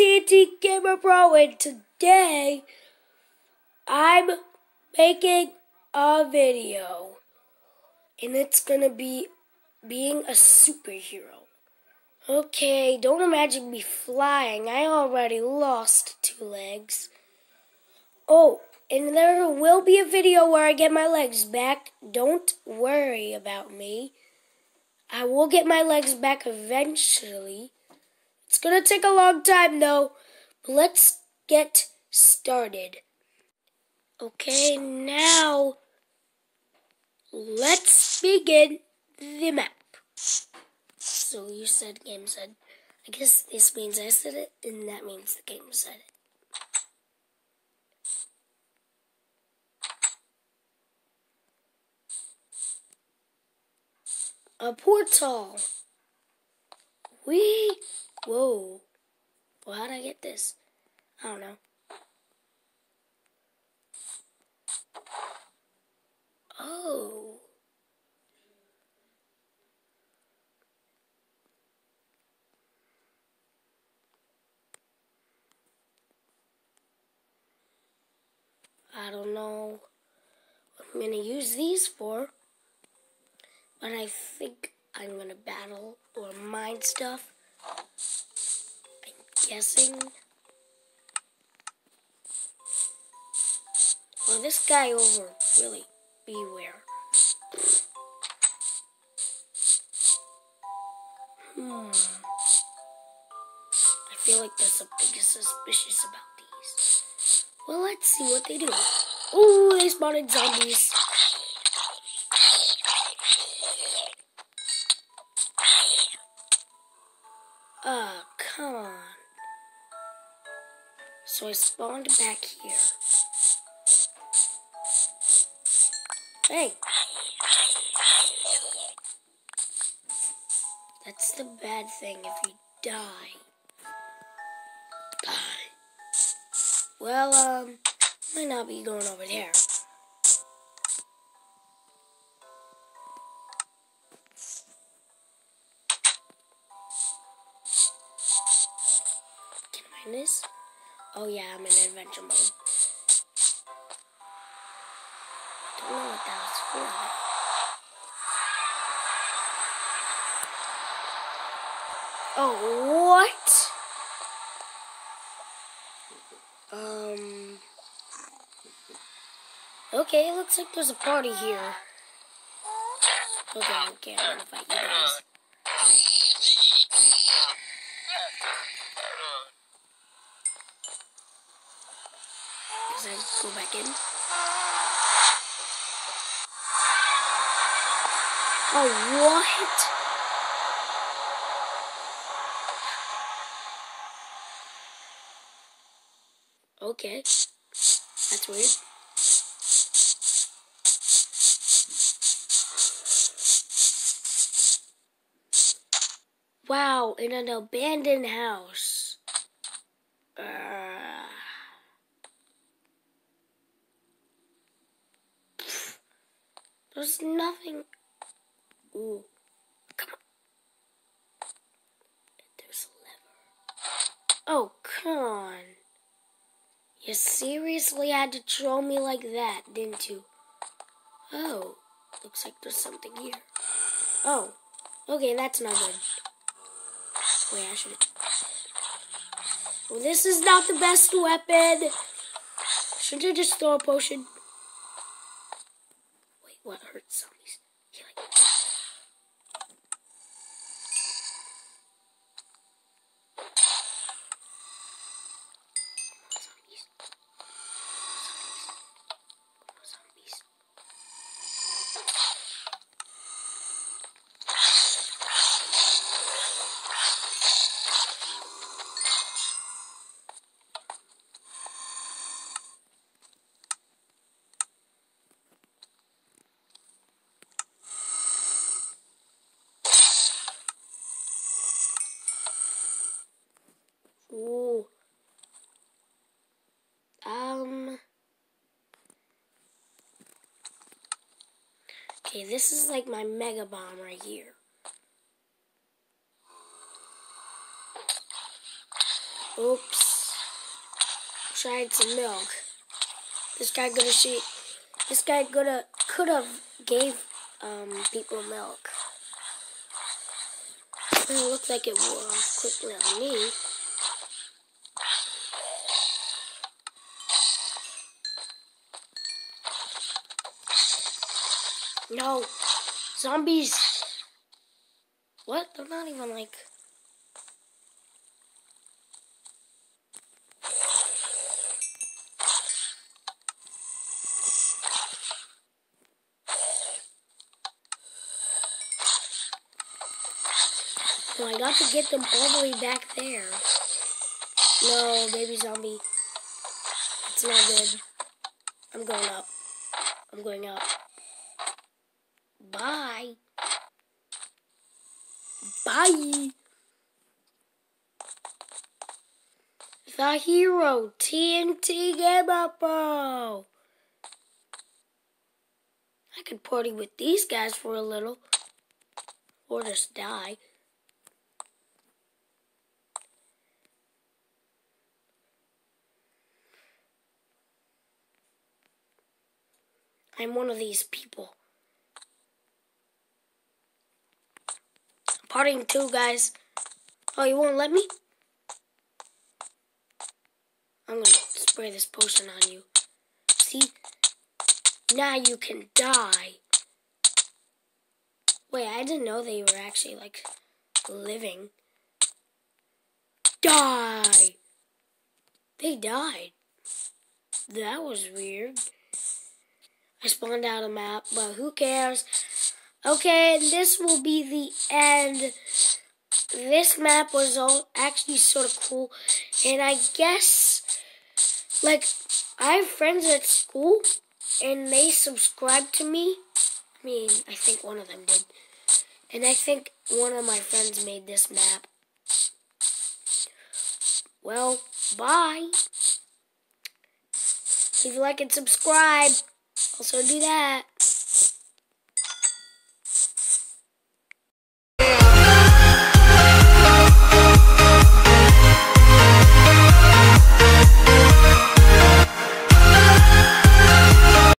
Antique Gamer Pro, and today I'm making a video, and it's gonna be being a superhero. Okay, don't imagine me flying. I already lost two legs. Oh, and there will be a video where I get my legs back. Don't worry about me. I will get my legs back eventually. It's gonna take a long time though. But let's get started. Okay, now let's begin the map. So you said game said. I guess this means I said it, and that means the game said it. A portal. We. Whoa. Well, how'd I get this? I don't know. Oh. I don't know what I'm going to use these for. But I think I'm going to battle or mine stuff. I'm guessing. Well, this guy over, really, beware. Hmm. I feel like there's something suspicious about these. Well, let's see what they do. Ooh, they spotted zombies. Oh, come on. So I spawned back here. Hey! That's the bad thing if you die. Well, um, might not be going over there. This? Oh yeah, I'm in adventure mode. Don't know what that was for. Oh, what? Um. Okay, it looks like there's a party here. Okay, okay, I'm gonna fight you guys. Cause I go back in. Oh, what? Okay. That's weird. Wow, in an abandoned house. Uh, there's nothing. Ooh. Come on. There's a lever. Oh, come on. You seriously had to troll me like that, didn't you? Oh, looks like there's something here. Oh, okay, that's not good. Wait, I should. Well, this is not the best weapon. Should I just throw a potion? What hurts zombies? Healing. Zombies. Zombies. Zombies. Ooh. Um. Okay, this is like my mega bomb right here. Oops. tried some milk. This guy could have This guy have could have gave um, people milk. It looks like it off quickly on me. No. Zombies. What? They're not even like... So I got to get them all the way back there. No, baby zombie. It's not good. I'm going up. I'm going up. Bye. Bye. The hero, TNT Gamer Pro. I could party with these guys for a little. Or just die. I'm one of these people. Partying two, guys. Oh, you won't let me? I'm gonna spray this potion on you. See? Now you can die. Wait, I didn't know they were actually, like, living. Die! They died. That was weird. I spawned out a map, but who cares? Okay, and this will be the end. This map was all actually sort of cool, and I guess, like, I have friends at school, and they subscribe to me. I mean, I think one of them did. And I think one of my friends made this map. Well, bye. Leave a like and subscribe. Also do that.